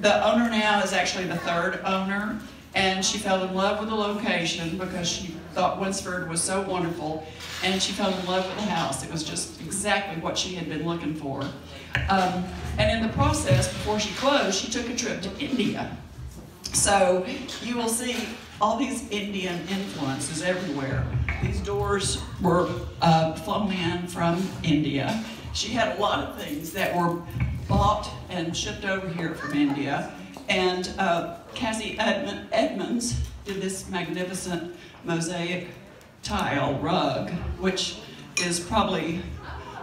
the owner now is actually the third owner, and she fell in love with the location because she thought Winsford was so wonderful, and she fell in love with the house. It was just exactly what she had been looking for. Um, and in the process, before she closed, she took a trip to India. So you will see all these Indian influences everywhere. These doors were uh, flown in from India. She had a lot of things that were bought and shipped over here from India. And uh, Cassie Edmonds did this magnificent mosaic tile rug, which is probably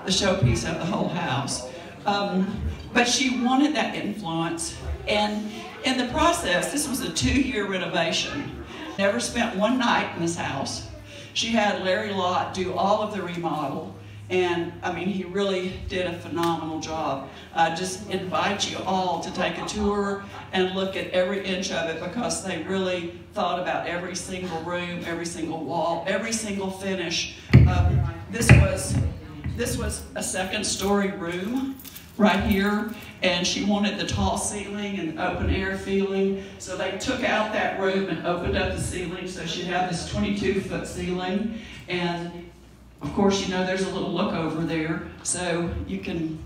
the showpiece of the whole house. Um, but she wanted that influence. And in the process, this was a two-year renovation. Never spent one night in this house. She had Larry Lott do all of the remodel. And I mean, he really did a phenomenal job. I just invite you all to take a tour and look at every inch of it because they really thought about every single room, every single wall, every single finish. Um, this was this was a second story room right here, and she wanted the tall ceiling and open air feeling. So they took out that room and opened up the ceiling so she'd have this 22 foot ceiling. And of course, you know, there's a little look over there, so you can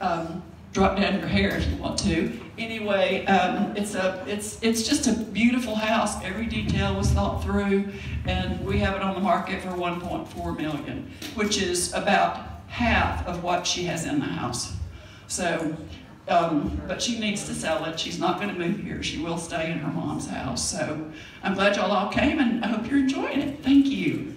um, drop down your hair if you want to. Anyway, um, it's a it's it's just a beautiful house. Every detail was thought through, and we have it on the market for 1.4 million, which is about half of what she has in the house. So, um, but she needs to sell it. She's not going to move here. She will stay in her mom's house. So I'm glad y'all all came, and I hope you're enjoying it. Thank you.